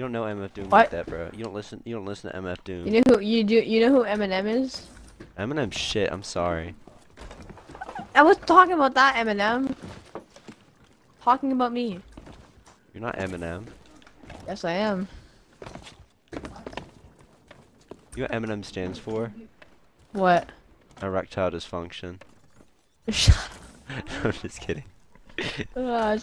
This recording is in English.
You don't know MF Doom What? like that, bro. You don't listen. You don't listen to MF Doom. You know who you do? You know who Eminem is? Eminem shit. I'm sorry. I was talking about that Eminem. Talking about me. You're not Eminem. Yes, I am. You know what Eminem stands for? What? Erectile dysfunction. Shut up. I'm just kidding. oh,